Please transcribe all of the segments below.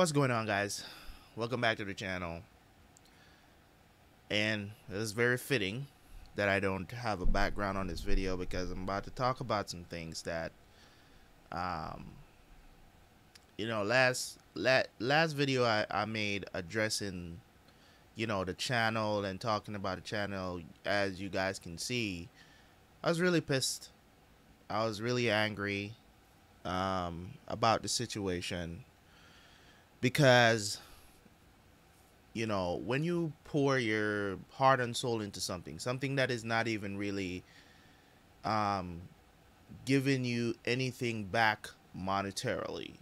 What's going on, guys? Welcome back to the channel. And it is very fitting that I don't have a background on this video because I'm about to talk about some things that, um, you know, last la- last video I, I made addressing, you know, the channel and talking about the channel. As you guys can see, I was really pissed. I was really angry um, about the situation because you know when you pour your heart and soul into something something that is not even really um giving you anything back monetarily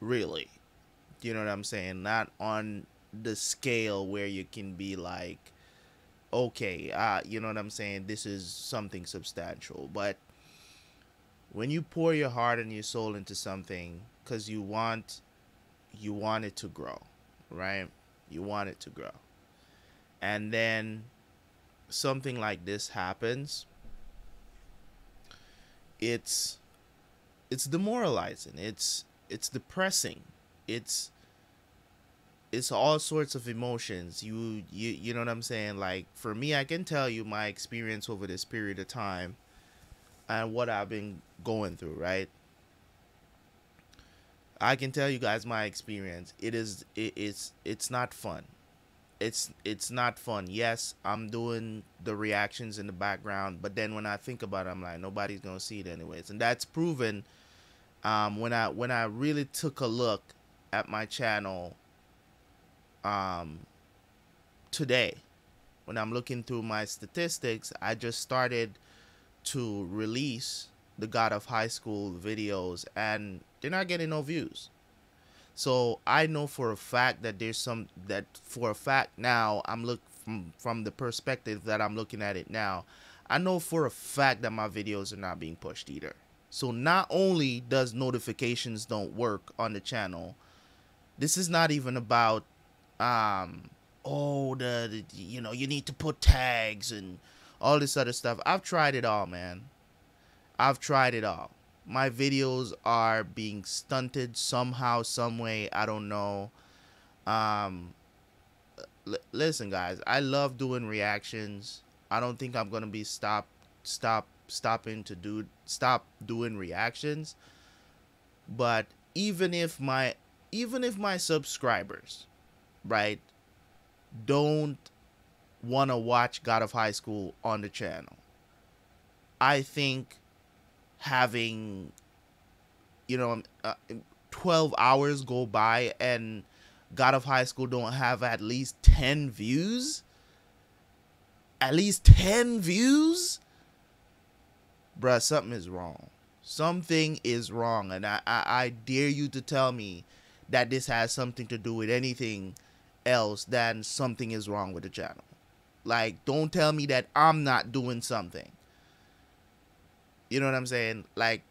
really you know what i'm saying? Not on the scale where you can be like okay uh you know what i'm saying? This is something substantial but when you pour your heart and your soul into something because you want you want it to grow, right? You want it to grow. And then something like this happens, it's it's demoralizing. It's it's depressing. It's it's all sorts of emotions. You you you know what I'm saying? Like for me, I can tell you my experience over this period of time and what I've been going through, right? I can tell you guys my experience. It is it, it's it's not fun. It's it's not fun. Yes, I'm doing the reactions in the background, but then when I think about it, I'm like nobody's gonna see it anyways, and that's proven. Um, when I when I really took a look at my channel, um, today, when I'm looking through my statistics, I just started to release the God of High School videos, and they're not getting no views. So I know for a fact that there's some that for a fact now I'm look from from the perspective that I'm looking at it now. I know for a fact that my videos are not being pushed either. So not only does notifications don't work on the channel, this is not even about um oh the, the you know you need to put tags and all this other stuff. I've tried it all, man. I've tried it all. My videos are being stunted somehow, some way. I don't know. Um, listen, guys. I love doing reactions. I don't think I'm gonna be stop, stop, stopping to do stop doing reactions. But even if my even if my subscribers, right, don't want to watch God of High School on the channel, I think having you know uh, 12 hours go by and god of high school don't have at least 10 views? At least 10 views? Bruh something is wrong. Something is wrong and I, I i dare you to tell me that this has something to do with anything else than something is wrong with the channel. Like don't tell me that i'm not doing something you know what I'm saying? Like,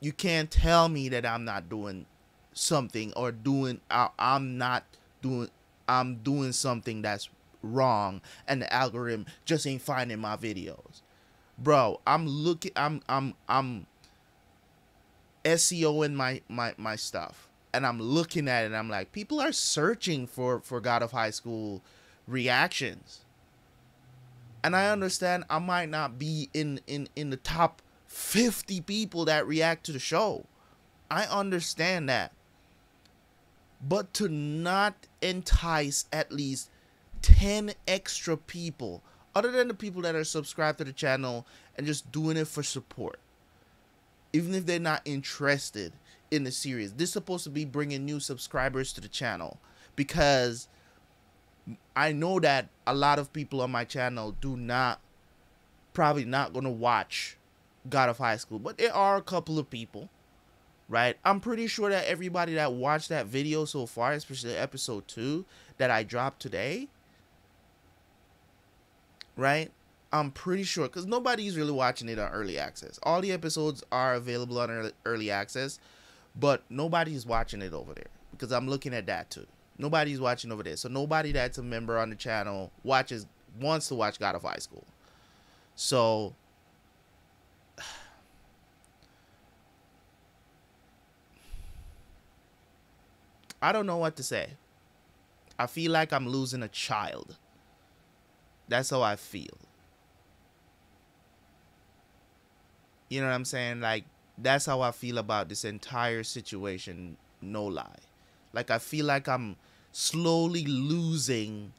you can't tell me that I'm not doing something or doing. I, I'm not doing. I'm doing something that's wrong, and the algorithm just ain't finding my videos, bro. I'm looking. I'm. I'm. I'm SEO in my my my stuff, and I'm looking at it. and I'm like, people are searching for for God of High School reactions and I understand I might not be in in in the top 50 people that react to the show. I understand that. But to not entice at least 10 extra people, other than the people that are subscribed to the channel and just doing it for support, even if they're not interested in the series, this is supposed to be bringing new subscribers to the channel because I know that a lot of people on my channel do not, probably not going to watch God of High School, but there are a couple of people, right? I'm pretty sure that everybody that watched that video so far, especially episode two that I dropped today, right? I'm pretty sure because nobody's really watching it on early access. All the episodes are available on early access, but nobody's watching it over there because I'm looking at that too. Nobody's watching over there. So nobody that's a member on the channel watches wants to watch God of High School. So I don't know what to say. I feel like I'm losing a child. That's how I feel. You know what I'm saying? Like that's how I feel about this entire situation, no lie. Like I feel like I'm slowly losing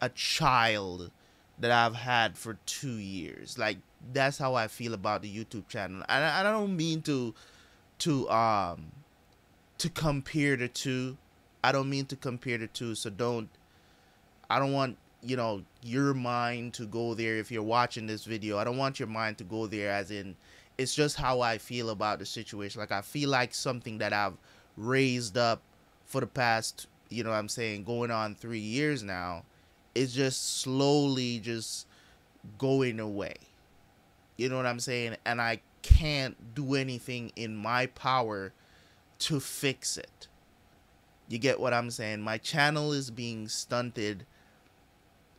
a child that I've had for 2 years. Like that's how I feel about the YouTube channel. And I, I don't mean to to um to compare the two. I don't mean to compare the two, so don't I don't want, you know, your mind to go there if you're watching this video. I don't want your mind to go there as in it's just how I feel about the situation. Like I feel like something that I've raised up for the past, you know I'm saying, going on 3 years now is just slowly just going away. You know what I'm saying? And I can't do anything in my power to fix it. You get what I'm saying? My channel is being stunted.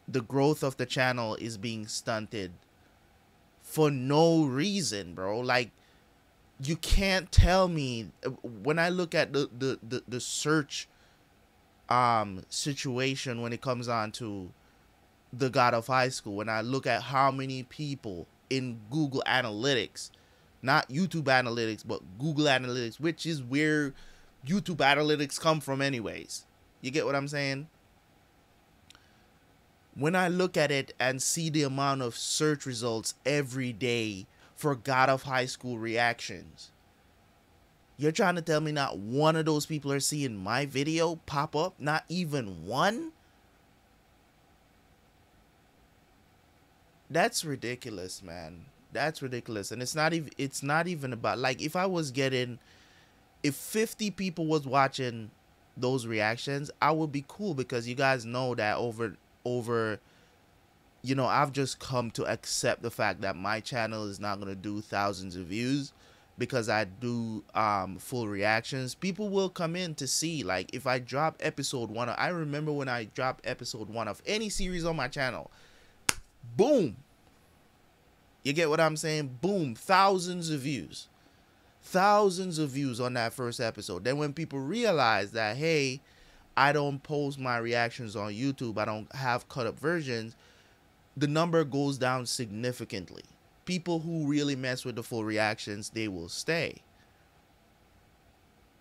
The growth of the channel is being stunted for no reason, bro. Like you can't tell me when I look at the the the, the search um situation when it comes on to the God of High School when I look at how many people in Google Analytics not YouTube analytics, but Google Analytics, which is where YouTube analytics come from, anyways. You get what I'm saying? When I look at it and see the amount of search results every day for God of High School reactions, you're trying to tell me not one of those people are seeing my video pop up? Not even one? That's ridiculous, man that's ridiculous and it's not even it's not even about like if i was getting if 50 people was watching those reactions i would be cool because you guys know that over over you know i've just come to accept the fact that my channel is not going to do thousands of views because i do um full reactions people will come in to see like if i drop episode one i remember when i dropped episode one of any series on my channel boom you get what I'm saying? Boom, thousands of views. Thousands of views on that first episode. Then when people realize that, hey, I don't post my reactions on YouTube, I don't have cut up versions, the number goes down significantly. People who really mess with the full reactions, they will stay.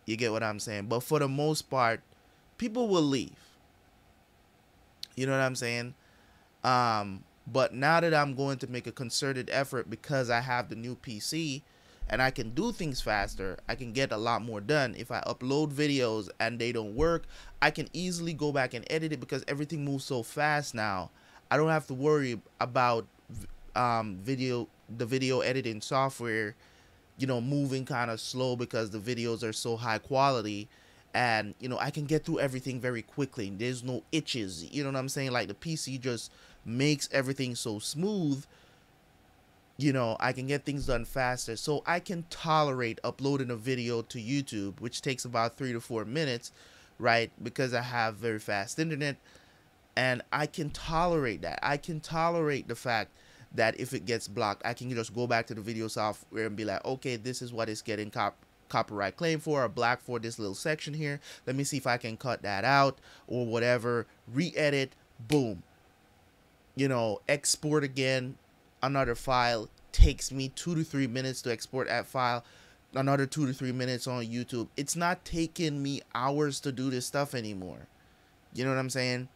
You get what I'm saying? But for the most part, people will leave. You know what I'm saying? Um, but now that I'm going to make a concerted effort because I have the new PC and I can do things faster, I can get a lot more done. If I upload videos and they don't work, I can easily go back and edit it because everything moves so fast now. I don't have to worry about um, video the video editing software, you know, moving kind of slow because the videos are so high quality and you know I can get through everything very quickly. There's no itches. You know what I'm saying? Like the PC just makes everything so smooth you know i can get things done faster. So i can tolerate uploading a video to youtube which takes about three to four minutes right? Because i have very fast internet. And i can tolerate that. I can tolerate the fact that if it gets blocked i can just go back to the video software and be like okay this is what it's getting cop copyright claim for or black for this little section here. Let me see if i can cut that out or whatever. Re-edit. Boom. You know, export again another file takes me two to three minutes to export that file another two to three minutes on youtube. It's not taking me hours to do this stuff anymore. You know what i'm saying?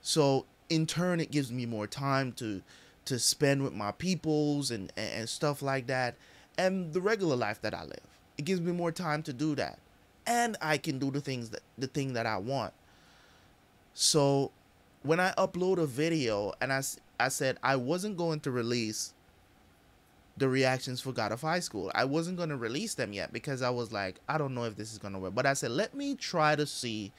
So in turn it gives me more time to to spend with my peoples and and stuff like that and the regular life that i live. It gives me more time to do that and i can do the things that the thing that i want. So when I upload a video and I, I said I wasn't going to release the reactions for God of High School. I wasn't going to release them yet because I was like, I don't know if this is going to work. But I said, let me try to see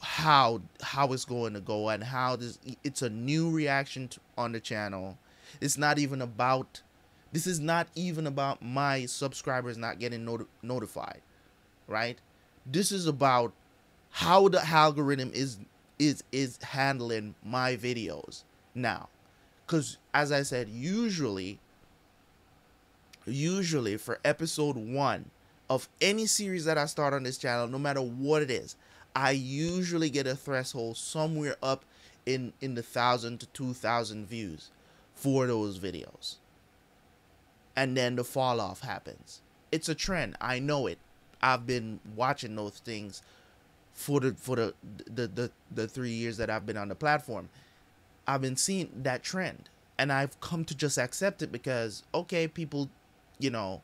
how how it's going to go and how this it's a new reaction to, on the channel. It's not even about this is not even about my subscribers not getting not- notified, right? This is about how the algorithm is is is handling my videos now because as i said usually usually for episode one of any series that I start on this channel, no matter what it is, I usually get a threshold somewhere up in in the thousand to two thousand views for those videos, and then the fall off happens. It's a trend. I know it. I've been watching those things for the for the the the, the three years that I've been on the platform. I've been seeing that trend, and I've come to just accept it because okay, people, you know,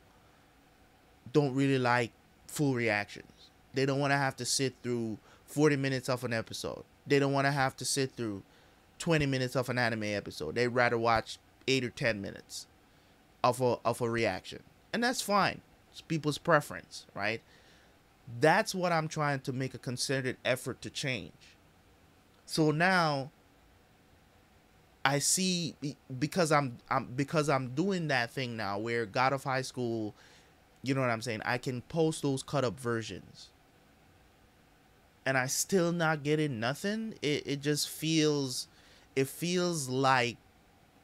don't really like full reactions. They don't want to have to sit through 40 minutes of an episode. They don't want to have to sit through 20 minutes of an anime episode. They'd rather watch 8 or 10 minutes of a of a reaction. And that's fine. It's people's preference, right? That's what I'm trying to make a concerted effort to change. So now I see because I'm I'm because I'm doing that thing now where God of High School you know what I'm saying? I can post those cut up versions. And I still not getting nothing. It it just feels it feels like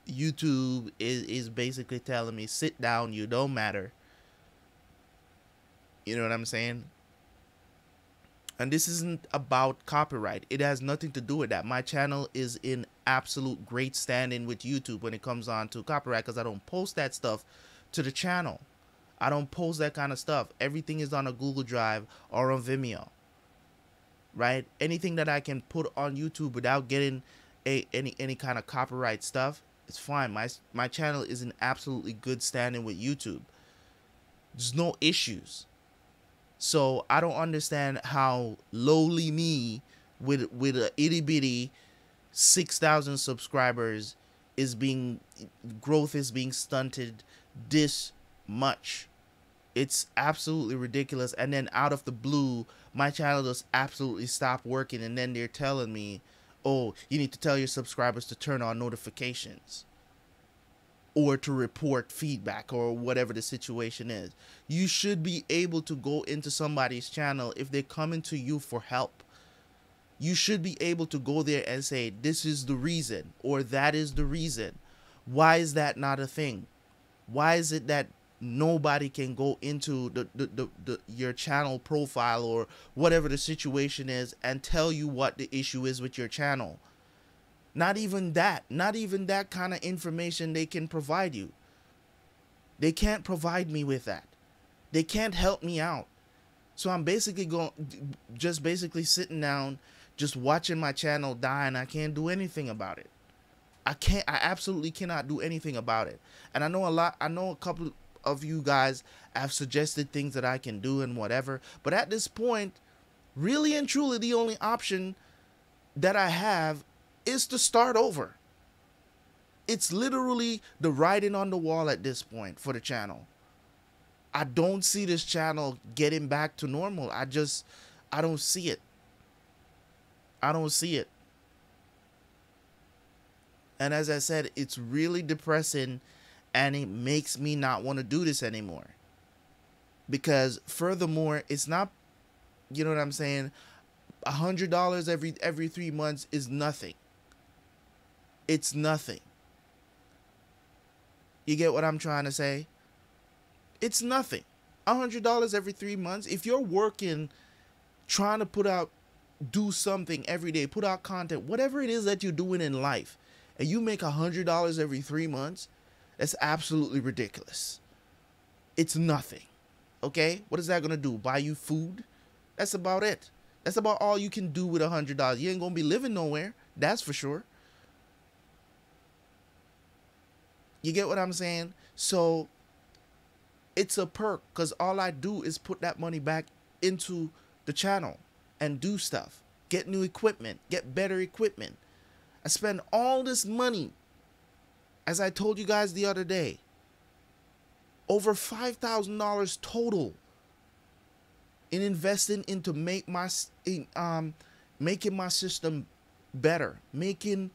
YouTube is is basically telling me sit down, you don't matter. You know what I'm saying? And this isn't about copyright. It has nothing to do with that. My channel is in absolute great standing with YouTube when it comes on to copyright because I don't post that stuff to the channel. I don't post that kind of stuff. Everything is on a Google Drive or on Vimeo. Right? Anything that I can put on YouTube without getting a any any kind of copyright stuff, it's fine. My my channel is in absolutely good standing with YouTube. There's no issues. So I don't understand how lowly me with with a itty bitty six thousand subscribers is being growth is being stunted this much. It's absolutely ridiculous. And then out of the blue, my channel just absolutely stopped working. And then they're telling me, oh, you need to tell your subscribers to turn on notifications or to report feedback or whatever the situation is. You should be able to go into somebody's channel if they're coming to you for help. You should be able to go there and say, this is the reason or that is the reason. Why is that not a thing? Why is it that nobody can go into the, the, the, the, your channel profile or whatever the situation is and tell you what the issue is with your channel not even that not even that kind of information they can provide you. They can't provide me with that. They can't help me out. So i'm basically going just basically sitting down just watching my channel die and i can't do anything about it. I can't i absolutely cannot do anything about it. And i know a lot i know a couple of you guys have suggested things that I can do and whatever. But at this point, really and truly, the only option that I have is to start over. It's literally the writing on the wall at this point for the channel. I don't see this channel getting back to normal. I just, I don't see it. I don't see it. And as I said, it's really depressing and it makes me not want to do this anymore. Because furthermore, it's not you know what I'm saying? A hundred dollars every every three months is nothing. It's nothing. You get what I'm trying to say? It's nothing. A hundred dollars every three months. If you're working, trying to put out, do something every day, put out content, whatever it is that you're doing in life, and you make a hundred dollars every three months, that's absolutely ridiculous. It's nothing. Okay? What is that going to do? Buy you food? That's about it. That's about all you can do with a hundred dollars. You ain't gonna be living nowhere. That's for sure. You get what I'm saying? So it's a perk because all I do is put that money back into the channel and do stuff. Get new equipment, get better equipment. I spend all this money as I told you guys the other day, over $5,000 total in investing into make my um making my system better, making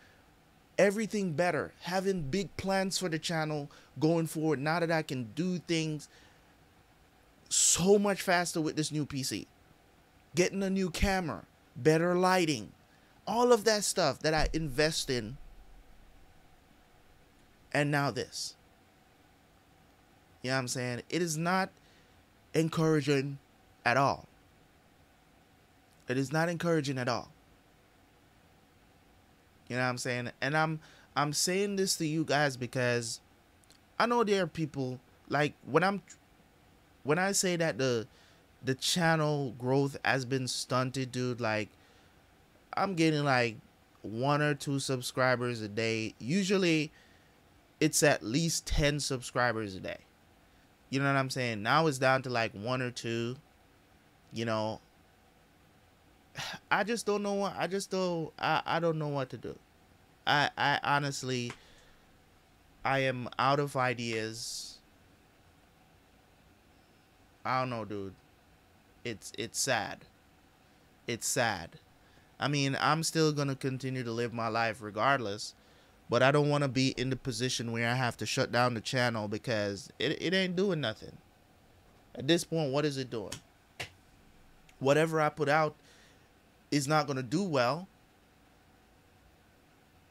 everything better, having big plans for the channel going forward now that I can do things so much faster with this new PC. Getting a new camera, better lighting, all of that stuff that I invest in and now this. You know what I'm saying? It is not encouraging at all. It is not encouraging at all. You know what I'm saying? And I'm I'm saying this to you guys because I know there are people like when I'm when I say that the the channel growth has been stunted, dude, like I'm getting like one or two subscribers a day. Usually it's at least 10 subscribers a day. You know what I'm saying? Now it's down to like one or two. You know, I just don't know what I just don't I, I don't know what to do. I I honestly I am out of ideas. I don't know, dude. It's it's sad. It's sad. I mean, I'm still going to continue to live my life regardless, but I don't want to be in the position where I have to shut down the channel because it it ain't doing nothing. At this point, what is it doing? Whatever I put out is not going to do well.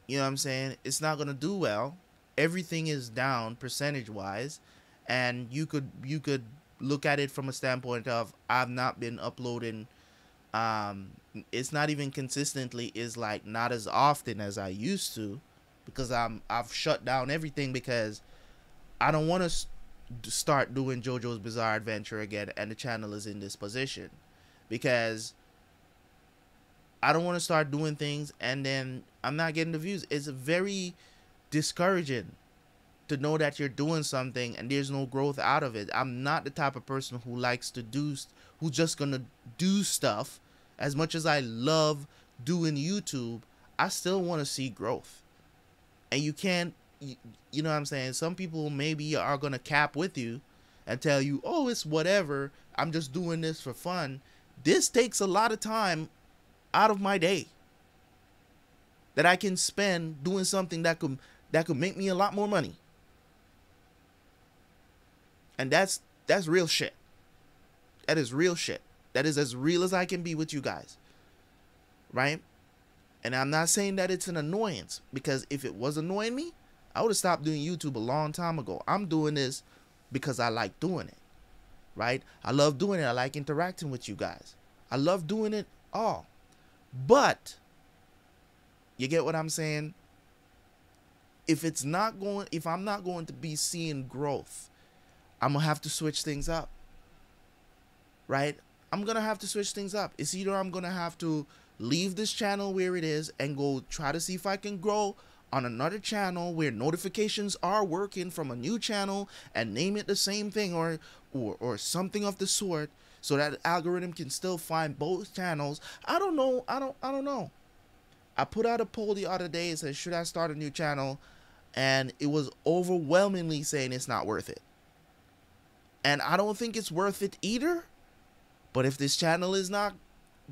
You know what I'm saying? It's not going to do well. Everything is down percentage wise and you could you could look at it from a standpoint of I've not been uploading um it's not even consistently is like not as often as I used to because I'm I've shut down everything because I don't want to start doing JoJo's Bizarre Adventure again and the channel is in this position because I don't want to start doing things and then I'm not getting the views. It's very discouraging to know that you're doing something and there's no growth out of it. I'm not the type of person who likes to do who's just going to do stuff as much as I love doing YouTube, I still want to see growth. And you can't you, you know what I'm saying? Some people maybe are going to cap with you and tell you, "Oh, it's whatever. I'm just doing this for fun." This takes a lot of time out of my day that I can spend doing something that could that could make me a lot more money. And that's that's real shit. That is real shit. That is as real as I can be with you guys. Right? And I'm not saying that it's an annoyance because if it was annoying me, I would have stopped doing YouTube a long time ago. I'm doing this because I like doing it. Right? I love doing it. I like interacting with you guys. I love doing it all. But you get what I'm saying? If it's not going if I'm not going to be seeing growth, I'm going to have to switch things up. Right? I'm going to have to switch things up. It's either I'm going to have to leave this channel where it is and go try to see if I can grow on another channel where notifications are working from a new channel and name it the same thing or or or something of the sort so that algorithm can still find both channels. I don't know. I don't I don't know. I put out a poll the other day and said should I start a new channel and it was overwhelmingly saying it's not worth it. And I don't think it's worth it either. But if this channel is not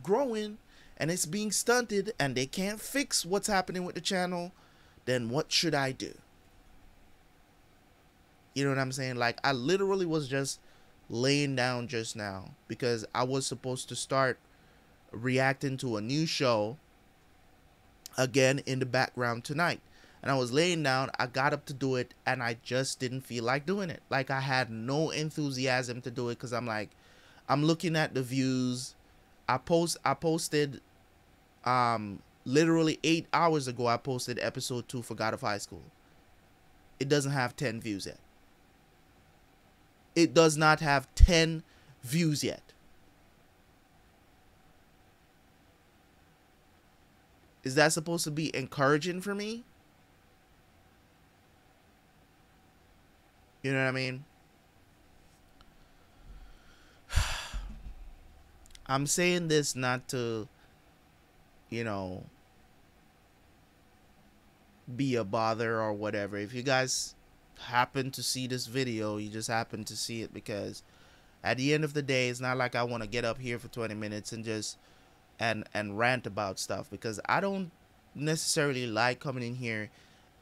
growing and it's being stunted and they can't fix what's happening with the channel, then what should I do? You know what I'm saying? Like I literally was just laying down just now because I was supposed to start reacting to a new show again in the background tonight. And I was laying down, I got up to do it, and I just didn't feel like doing it. Like I had no enthusiasm to do it because I'm like, I'm looking at the views. I post I posted um literally eight hours ago I posted episode two for God of High School. It doesn't have ten views yet it does not have 10 views yet. Is that supposed to be encouraging for me? You know what I mean? I'm saying this not to, you know, be a bother or whatever. If you guys happen to see this video, you just happen to see it because at the end of the day, it's not like I want to get up here for 20 minutes and just and and rant about stuff because I don't necessarily like coming in here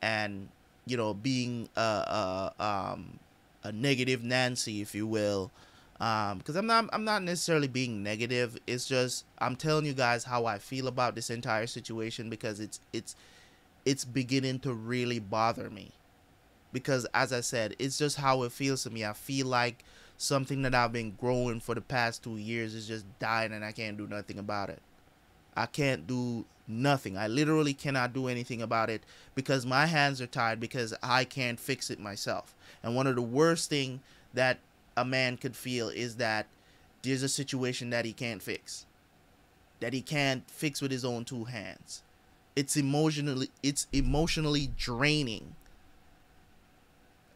and you know being a, a um a negative Nancy, if you will. Um, because I'm not I'm not necessarily being negative. It's just I'm telling you guys how I feel about this entire situation because it's it's it's beginning to really bother me because as I said, it's just how it feels to me. I feel like something that I've been growing for the past two years is just dying and I can't do nothing about it. I can't do nothing. I literally cannot do anything about it because my hands are tied because I can't fix it myself. And one of the worst thing that a man could feel is that there's a situation that he can't fix. That he can't fix with his own two hands. It's emotionally it's emotionally draining.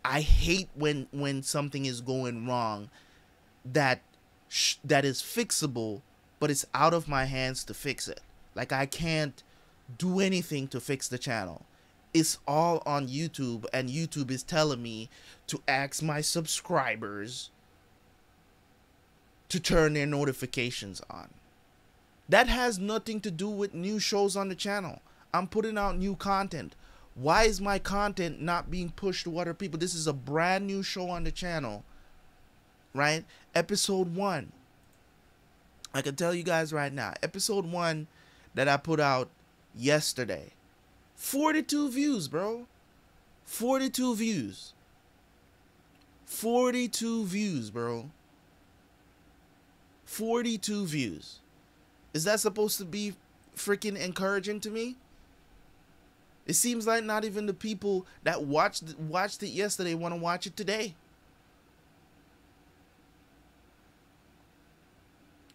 I hate when when something is going wrong that sh- that is fixable but it's out of my hands to fix it. Like I can't do anything to fix the channel. It's all on YouTube and YouTube is telling me to ask my subscribers to turn their notifications on. That has nothing to do with new shows on the channel. I'm putting out new content. Why is my content not being pushed to other people? This is a brand new show on the channel, right? Episode 1. I can tell you guys right now, episode 1 that I put out yesterday. 42 views, bro. 42 views. 42 views, bro. 42 views. Is that supposed to be freaking encouraging to me? It seems like not even the people that watched watched it yesterday want to watch it today.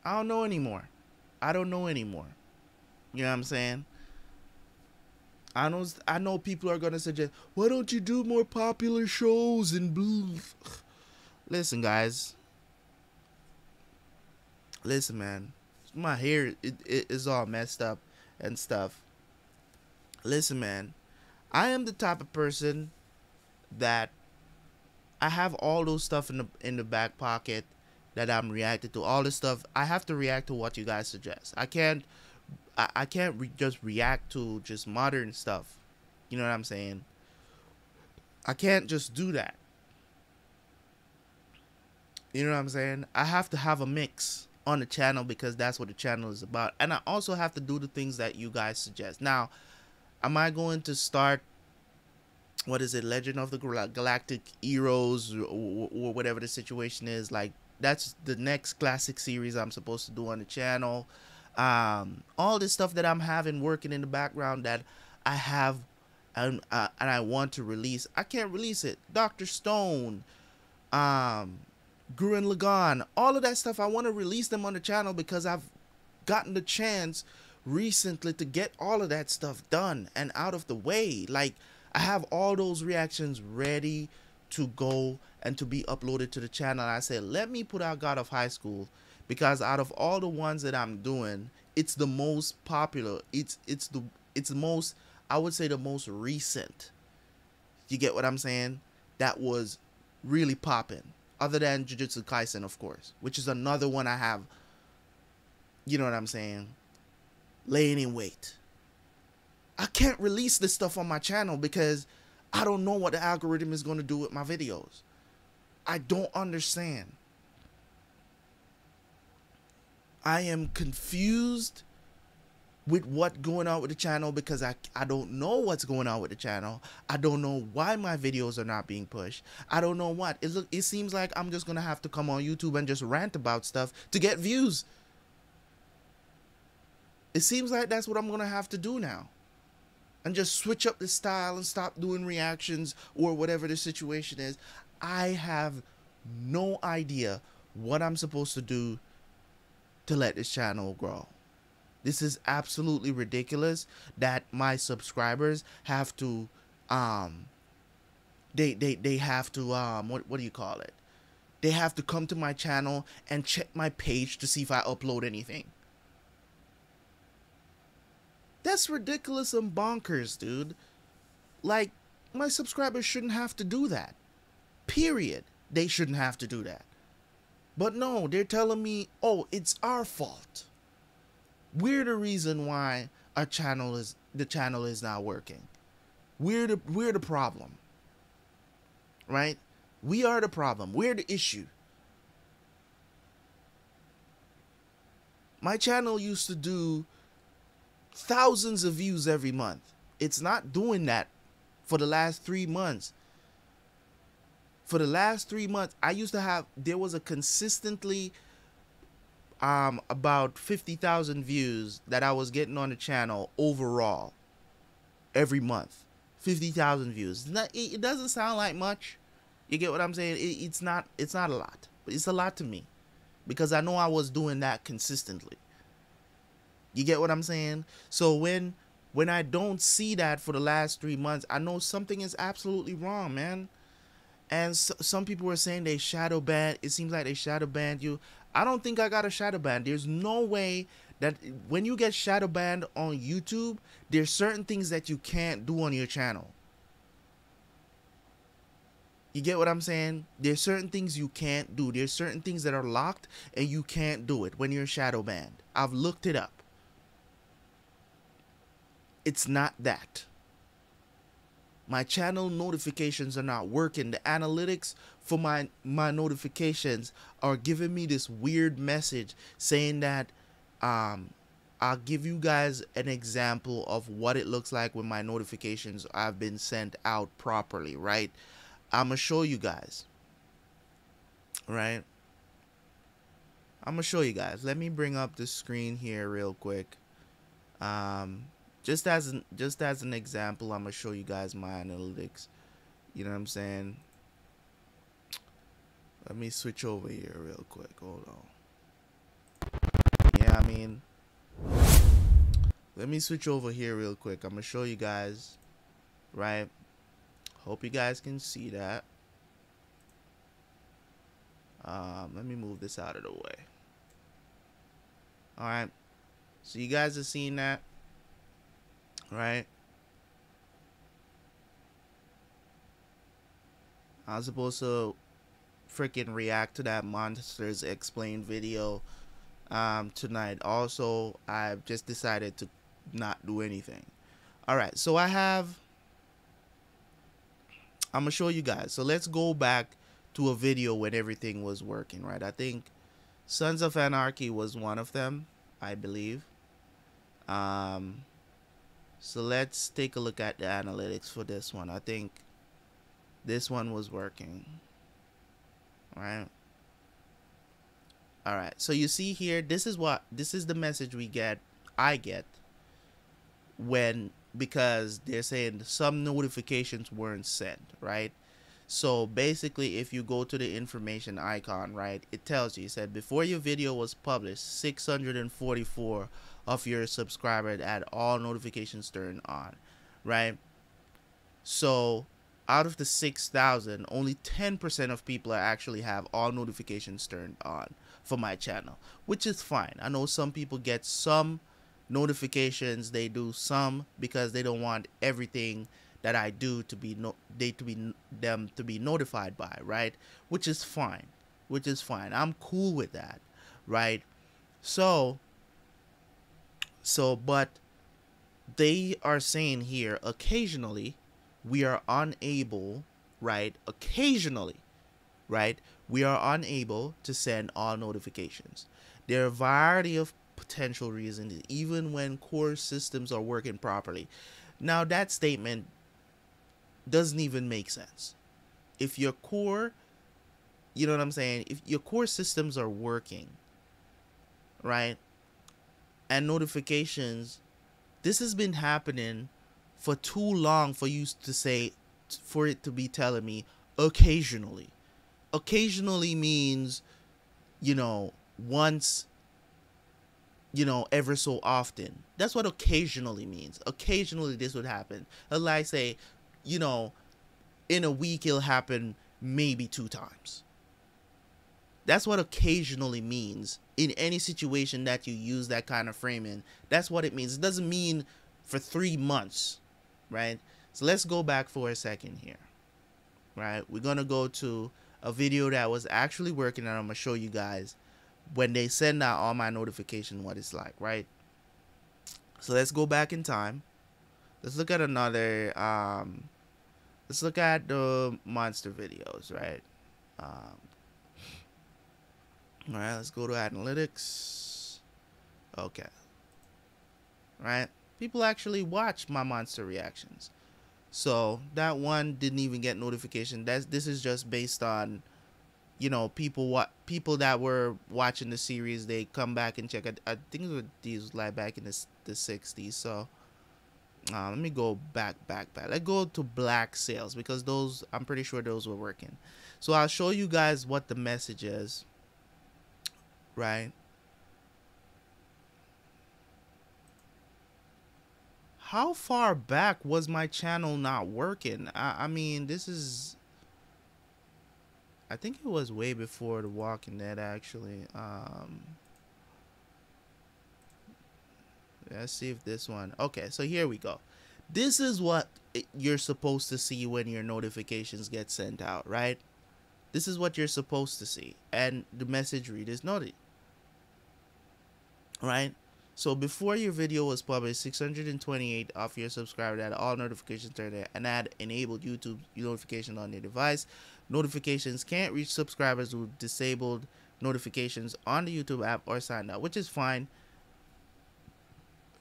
I don't know anymore. I don't know anymore. You know what I'm saying? I know I know people are gonna suggest, why don't you do more popular shows and blah. Listen, guys. Listen, man. My hair it, it is all messed up and stuff. Listen, man. I am the type of person that I have all those stuff in the in the back pocket that I'm reacting to. All this stuff I have to react to what you guys suggest. I can't I, I can't re- just react to just modern stuff. You know what I'm saying? I can't just do that. You know what I'm saying? I have to have a mix on the channel because that's what the channel is about. And I also have to do the things that you guys suggest. Now, am I going to start what is it, Legend of the Galactic Heroes or, or, whatever the situation is? Like that's the next classic series I'm supposed to do on the channel um, all this stuff that I'm having working in the background that I have and uh, and I want to release. I can't release it. Doctor Stone, um, Gurren all of that stuff. I want to release them on the channel because I've gotten the chance recently to get all of that stuff done and out of the way. Like I have all those reactions ready to go and to be uploaded to the channel. I said, let me put out God of High School because out of all the ones that I'm doing, it's the most popular. It's it's the it's the most I would say the most recent. You get what I'm saying? That was really popping. Other than Jujutsu Kaisen, of course, which is another one I have. You know what I'm saying? Laying in wait. I can't release this stuff on my channel because I don't know what the algorithm is going to do with my videos. I don't understand. I am confused with what going on with the channel because I, I don't know what's going on with the channel. I don't know why my videos are not being pushed. I don't know what. It, look, it seems like I'm just going to have to come on YouTube and just rant about stuff to get views. It seems like that's what I'm going to have to do now. And just switch up the style and stop doing reactions or whatever the situation is. I have no idea what I'm supposed to do to let this channel grow. This is absolutely ridiculous that my subscribers have to um they they they have to um what what do you call it? They have to come to my channel and check my page to see if I upload anything. That's ridiculous and bonkers, dude. Like my subscribers shouldn't have to do that. Period. They shouldn't have to do that. But no, they're telling me, oh, it's our fault. We're the reason why our channel is the channel is not working. We're the we're the problem. Right? We are the problem. We're the issue. My channel used to do thousands of views every month. It's not doing that for the last 3 months. for the last three months, I used to have there was a consistently um about 50,000 views that I was getting on the channel overall every month. 50,000 views. It doesn't sound like much. You get what I'm saying? It, it's not it's not a lot, but it's a lot to me because I know I was doing that consistently. You get what I'm saying? So when when I don't see that for the last 3 months, I know something is absolutely wrong, man. And so, some people were saying they shadow banned. It seems like they shadow banned you. I don't think I got a shadow ban. There's no way that when you get shadow banned on YouTube, there's certain things that you can't do on your channel. You get what I'm saying? There's certain things you can't do. There's certain things that are locked and you can't do it when you're shadow banned. I've looked it up. It's not that my channel notifications are not working the analytics for my my notifications are giving me this weird message saying that um I'll give you guys an example of what it looks like when my notifications have been sent out properly, right? I'm going to show you guys. Right? I'm going to show you guys. Let me bring up the screen here real quick. Um just as an just as an example, I'm gonna show you guys my analytics. You know what I'm saying? Let me switch over here real quick. Hold on. Yeah, I mean, let me switch over here real quick. I'm gonna show you guys, right? Hope you guys can see that. Um, let me move this out of the way. All right. So you guys have seen that right? I was supposed to freaking react to that Monsters Explained video um, tonight. Also, I've just decided to not do anything. Alright, so I have... I'm to show you guys. So let's go back to a video when everything was working, right? I think Sons of Anarchy was one of them, I believe. Um, so let's take a look at the analytics for this one. I think this one was working. Right? All right. So you see here, this is what this is the message we get, I get when because they're saying some notifications weren't sent, right? So basically, if you go to the information icon, right, it tells you, it said before your video was published, 644 of your subscribers had all notifications turned on, right? So out of the 6,000, only 10% of people actually have all notifications turned on for my channel, which is fine. I know some people get some notifications, they do some because they don't want everything that I do to be no they to be them to be notified by, right? Which is fine. Which is fine. I'm cool with that, right? So so but they are saying here occasionally we are unable, right? Occasionally, right? We are unable to send all notifications. There are a variety of potential reasons even when core systems are working properly. Now that statement doesn't even make sense. If your core, you know what I'm saying? If your core systems are working, right? And notifications, this has been happening for too long for you to say, for it to be telling me occasionally. Occasionally means, you know, once, you know, ever so often. That's what occasionally means. Occasionally this would happen. Like say, you know, in a week it'll happen maybe two times. That's what occasionally means in any situation that you use that kind of framing. That's what it means. It doesn't mean for three months, right? So let's go back for a second here, right? We're going to go to a video that was actually working and I'm going to show you guys when they send out all my notification what it's like, right? So let's go back in time. Let's look at another um, let's look at the monster videos, right? Um, all right, let's go to analytics. Okay. Right? People actually watch my monster reactions. So that one didn't even get notification. That's this is just based on, you know, people what people that were watching the series. They come back and check. I, I think these like back in the the sixties. So uh, let me go back, back, back. Let's go to Black Sails because those I'm pretty sure those were working. So I'll show you guys what the message is. Right. how far back was my channel not working? I, I mean, this is. I think it was way before The Walking Dead, actually. Um, let's see if this one. Okay, so here we go. This is what you're supposed to see when your notifications get sent out, right? This is what you're supposed to see. And the message read is noted. Right? So before your video was published, 628 of your subscribers had all notifications turned on and had enabled YouTube notification on their device. Notifications can't reach subscribers who disabled notifications on the YouTube app or signed out, which is fine.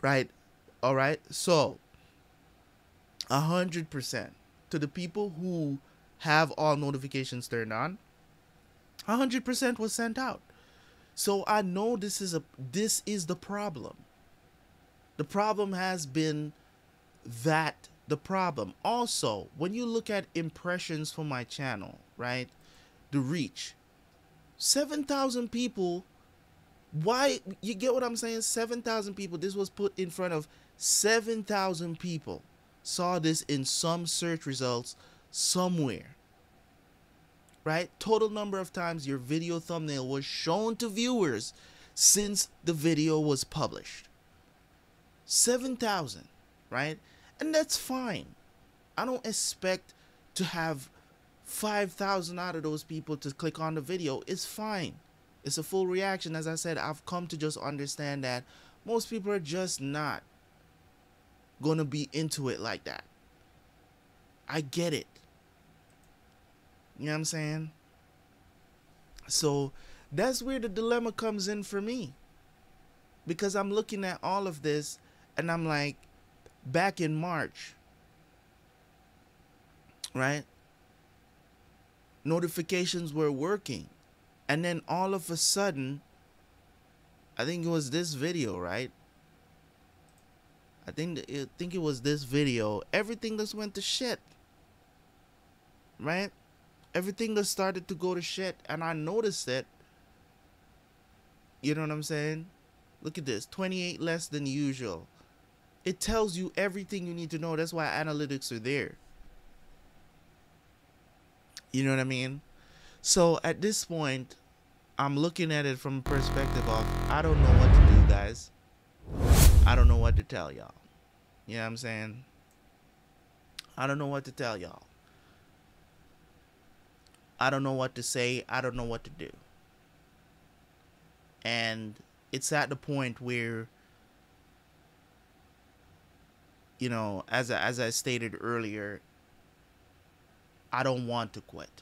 Right? All right. So, 100% to the people who have all notifications turned on, 100% was sent out. So I know this is a this is the problem. The problem has been that the problem. Also, when you look at impressions for my channel, right? The reach. 7,000 people why you get what I'm saying? 7,000 people. This was put in front of 7,000 people saw this in some search results somewhere right? Total number of times your video thumbnail was shown to viewers since the video was published. 7,000, right? And that's fine. I don't expect to have 5,000 out of those people to click on the video. It's fine. It's a full reaction. As I said, I've come to just understand that most people are just not going to be into it like that. I get it. You know what I'm saying? So that's where the dilemma comes in for me. Because I'm looking at all of this and I'm like, back in March, right? Notifications were working. And then all of a sudden, I think it was this video, right? I think I think it was this video. Everything just went to shit. Right? Everything just started to go to shit and I noticed it. You know what I'm saying? Look at this 28 less than usual. It tells you everything you need to know. That's why analytics are there. You know what I mean? So at this point, I'm looking at it from a perspective of I don't know what to do, guys. I don't know what to tell y'all. You know what I'm saying? I don't know what to tell y'all. I don't know what to say. I don't know what to do. And it's at the point where you know, as I, as I stated earlier, I don't want to quit.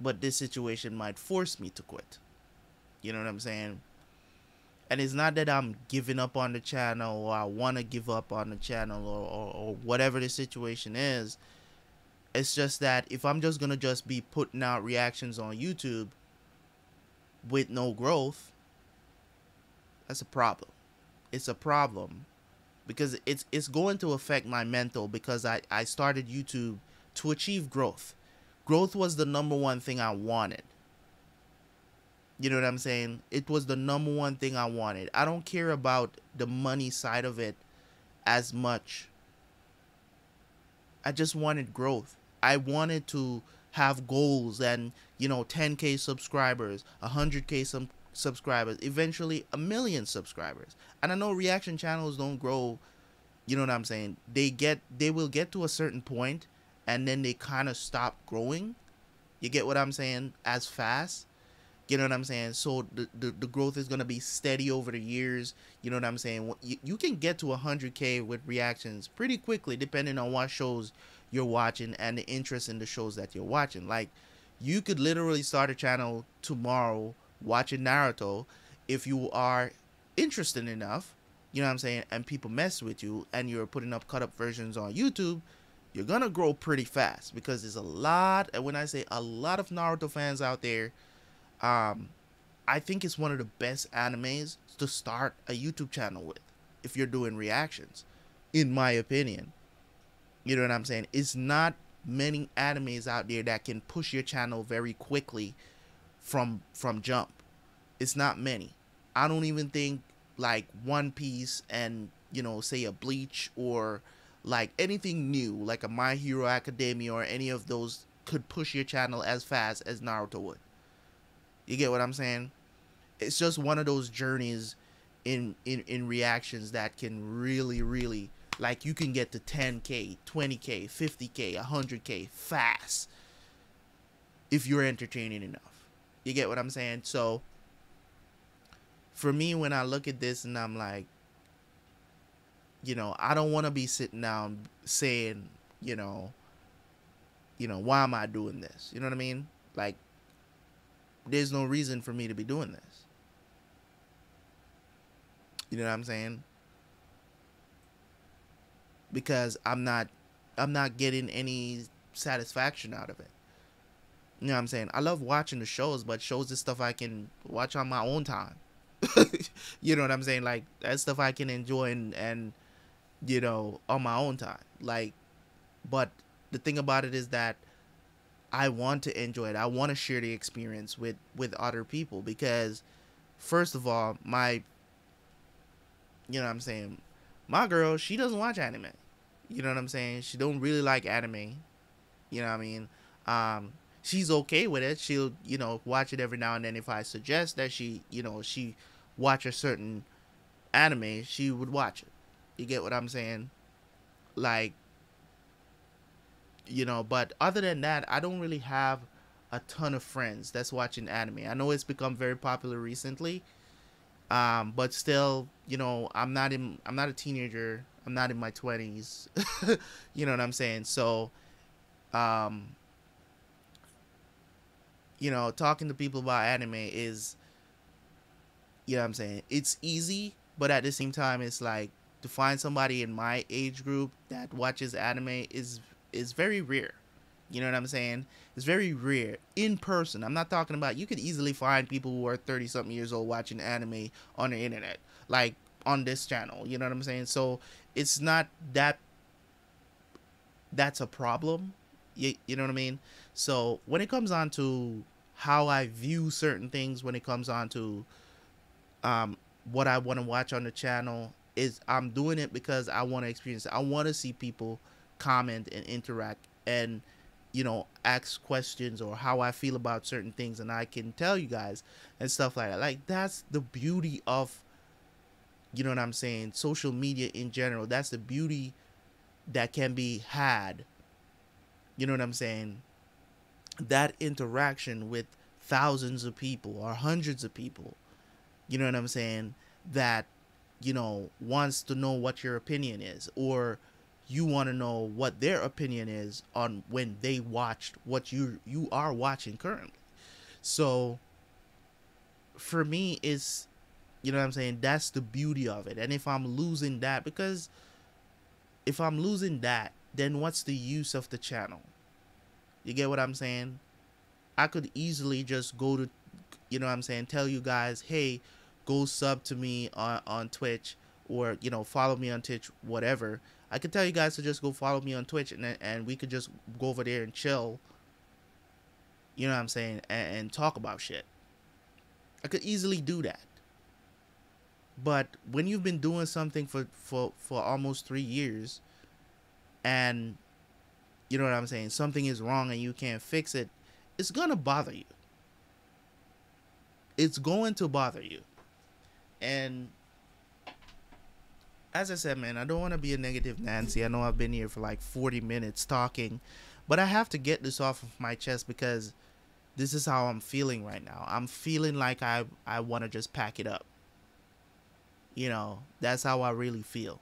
But this situation might force me to quit. You know what I'm saying? And it's not that I'm giving up on the channel or I want to give up on the channel or, or, or whatever the situation is it's just that if I'm just gonna just be putting out reactions on YouTube with no growth, that's a problem. It's a problem because it's it's going to affect my mental because I, I started YouTube to achieve growth. Growth was the number one thing I wanted. You know what I'm saying? It was the number one thing I wanted. I don't care about the money side of it as much. I just wanted growth. I wanted to have goals and you know 10k subscribers 100k some subscribers eventually a million subscribers. And i know reaction channels don't grow you know what i'm saying? They get they will get to a certain point and then they kind of stop growing. You get what i'm saying? As fast. You know what i'm saying? So the, the, the growth is going to be steady over the years. You know what i'm saying? You, you can get to 100k with reactions pretty quickly depending on what shows you're watching and the interest in the shows that you're watching. Like you could literally start a channel tomorrow watching Naruto if you are interested enough you know what I'm saying, and people mess with you and you're putting up cut up versions on YouTube, you're gonna grow pretty fast because there's a lot and when I say a lot of Naruto fans out there, um, I think it's one of the best animes to start a YouTube channel with if you're doing reactions, in my opinion. You know what I'm saying? It's not many animes out there that can push your channel very quickly from from jump. It's not many. I don't even think like One Piece and you know say a Bleach or like anything new like a My Hero Academia or any of those could push your channel as fast as Naruto would. You get what I'm saying? It's just one of those journeys in in in reactions that can really really like you can get to 10k, 20k, 50k, 100k fast if you're entertaining enough. You get what I'm saying? So for me when I look at this and I'm like you know, I don't want to be sitting down saying, you know, you know, why am I doing this? You know what I mean? Like there's no reason for me to be doing this. You know what I'm saying? Because I'm not I'm not getting any satisfaction out of it. You know what I'm saying? I love watching the shows, but shows is stuff I can watch on my own time. you know what I'm saying? Like that's stuff I can enjoy and, and you know, on my own time. Like but the thing about it is that I want to enjoy it. I want to share the experience with with other people because first of all, my you know what I'm saying, my girl, she doesn't watch anime. You know what I'm saying? She don't really like anime. You know what I mean? Um she's okay with it. She'll, you know, watch it every now and then if I suggest that she, you know, she watch a certain anime, she would watch it. You get what I'm saying? Like you know, but other than that, I don't really have a ton of friends that's watching anime. I know it's become very popular recently. Um, but still, you know, I'm not in I'm not a teenager. I'm not in my 20s. you know what I'm saying? So um you know, talking to people about anime is you know what I'm saying? It's easy, but at the same time it's like to find somebody in my age group that watches anime is is very rare. You know what I'm saying? It's very rare in person. I'm not talking about you could easily find people who are 30 something years old watching anime on the internet, like on this channel. You know what I'm saying? So it's not that that's a problem. You, you know what I mean? So when it comes on to how I view certain things, when it comes on to um, what I want to watch on the channel, is I'm doing it because I want to experience it. I want to see people comment and interact and you know ask questions or how I feel about certain things and I can tell you guys and stuff like that. Like that's the beauty of you know what I'm saying, social media in general. That's the beauty that can be had. You know what I'm saying? That interaction with thousands of people or hundreds of people. You know what I'm saying? That you know wants to know what your opinion is or you want to know what their opinion is on when they watched what you you are watching currently. So for me it's you know what I'm saying that's the beauty of it. And if I'm losing that because if I'm losing that then what's the use of the channel? You get what I'm saying? I could easily just go to you know what I'm saying tell you guys, "Hey, go sub to me on on Twitch or you know follow me on Twitch whatever." I could tell you guys to just go follow me on Twitch and and we could just go over there and chill. You know what I'm saying? And, and talk about shit. I could easily do that. But when you've been doing something for for for almost 3 years and you know what I'm saying, something is wrong and you can't fix it, it's going to bother you. It's going to bother you. And as I said, man, I don't want to be a negative Nancy. I know I've been here for like 40 minutes talking, but I have to get this off of my chest because this is how I'm feeling right now. I'm feeling like I I want to just pack it up. You know, that's how I really feel.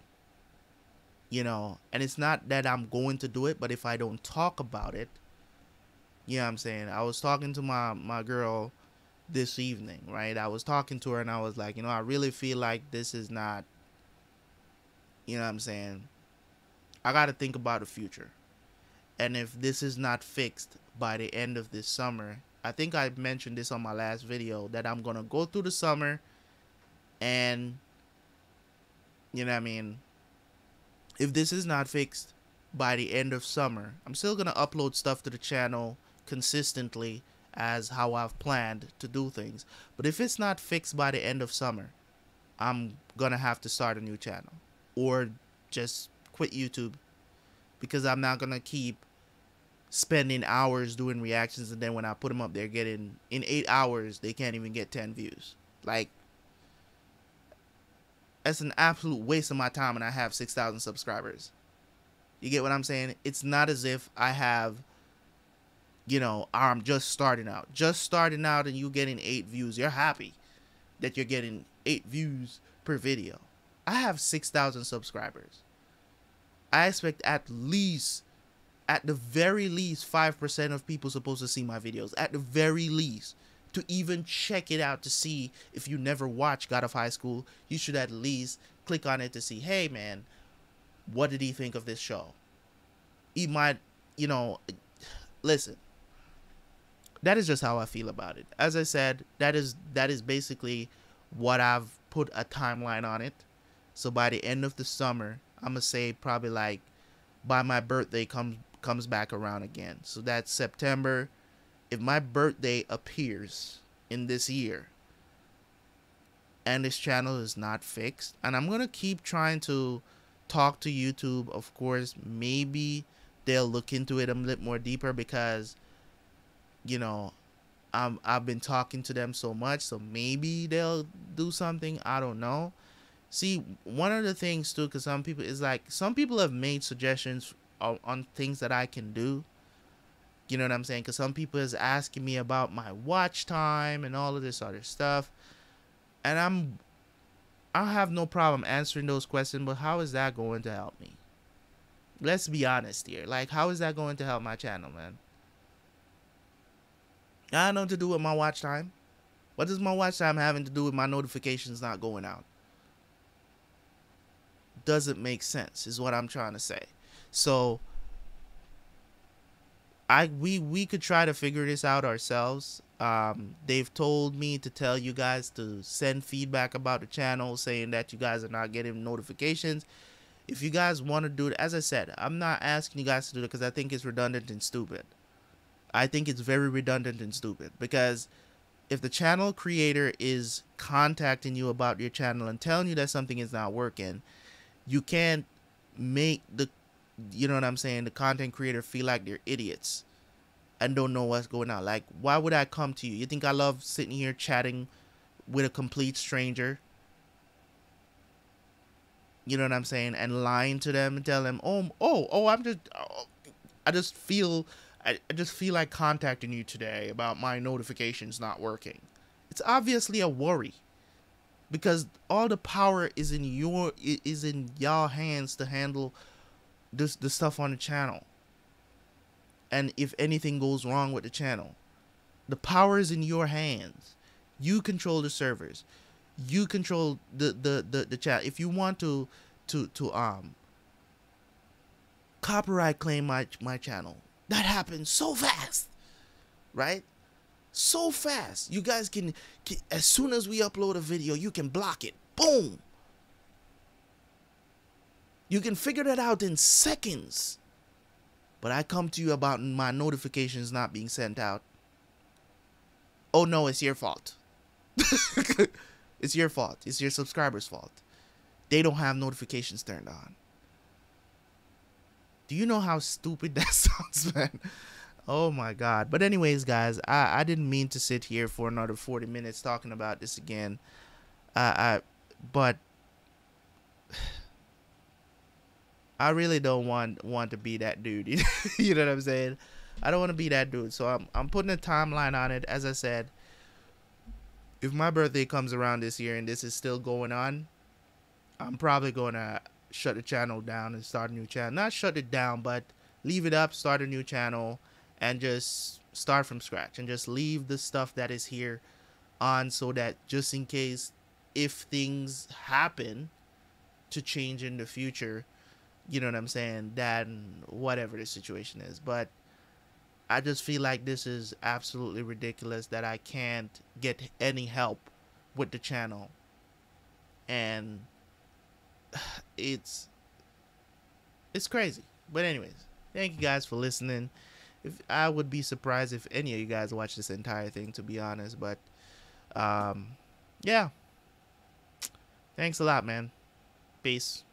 You know, and it's not that I'm going to do it, but if I don't talk about it, you know what I'm saying? I was talking to my my girl this evening, right? I was talking to her and I was like, you know, I really feel like this is not You know what I'm saying? I got to think about the future. And if this is not fixed by the end of this summer, I think I mentioned this on my last video that I'm going to go through the summer and you know what I mean? If this is not fixed by the end of summer, I'm still going to upload stuff to the channel consistently as how I've planned to do things. But if it's not fixed by the end of summer, I'm going to have to start a new channel or just quit YouTube because I'm not going to keep spending hours doing reactions and then when I put them up they're getting in 8 hours they can't even get 10 views. Like that's an absolute waste of my time and I have 6,000 subscribers. You get what I'm saying? It's not as if I have, you know, I'm just starting out. Just starting out and you getting eight views. You're happy that you're getting eight views per video. I have 6,000 subscribers. I expect at least, at the very least, 5% of people supposed to see my videos. At the very least to even check it out to see if you never watched God of High School, you should at least click on it to see, hey man, what did he think of this show? He might, you know, listen. That is just how I feel about it. As I said, that is that is basically what I've put a timeline on it. So by the end of the summer, I'm gonna say probably like by my birthday comes comes back around again. So that's September, if my birthday appears in this year and this channel is not fixed and i'm going to keep trying to talk to youtube of course maybe they'll look into it a little more deeper because you know i've been talking to them so much so maybe they'll do something i don't know. See one of the things too because some people is like some people have made suggestions on, on things that i can do you know what I'm saying? Because some people is asking me about my watch time and all of this other stuff, and I'm I have no problem answering those questions. But how is that going to help me? Let's be honest here. Like, how is that going to help my channel, man? I don't know to do with my watch time. What does my watch time having to do with my notifications not going out? Doesn't make sense, is what I'm trying to say. So I we we could try to figure this out ourselves. Um, they've told me to tell you guys to send feedback about the channel, saying that you guys are not getting notifications. If you guys want to do it, as I said, I'm not asking you guys to do it because I think it's redundant and stupid. I think it's very redundant and stupid because if the channel creator is contacting you about your channel and telling you that something is not working, you can't make the you know what I'm saying, the content creator feel like they're idiots and don't know what's going on. Like, why would I come to you? You think I love sitting here chatting with a complete stranger? You know what I'm saying? And lying to them and tell them, oh, oh, oh, I'm just, oh, I just feel, I, I just feel like contacting you today about my notifications not working. It's obviously a worry because all the power is in your is in y'all hands to handle this the stuff on the channel. And if anything goes wrong with the channel, the power is in your hands. You control the servers. You control the the the, the chat. If you want to to to um copyright claim my my channel, that happens so fast. Right? So fast. You guys can, can as soon as we upload a video, you can block it. Boom you can figure that out in seconds. But I come to you about my notifications not being sent out. Oh no, it's your fault. it's your fault. It's your subscribers' fault. They don't have notifications turned on. Do you know how stupid that sounds, man? Oh my god. But anyways, guys, I, I didn't mean to sit here for another 40 minutes talking about this again. Uh, I but I really don't want want to be that dude. you know what I'm saying? I don't want to be that dude. So I'm I'm putting a timeline on it. As I said, if my birthday comes around this year and this is still going on, I'm probably gonna shut the channel down and start a new channel. Not shut it down, but leave it up, start a new channel, and just start from scratch and just leave the stuff that is here on so that just in case if things happen to change in the future. You know what I'm saying? Than whatever the situation is, but I just feel like this is absolutely ridiculous that I can't get any help with the channel. And it's it's crazy. But anyways, thank you guys for listening. If I would be surprised if any of you guys watch this entire thing to be honest, but um yeah. Thanks a lot, man. Peace.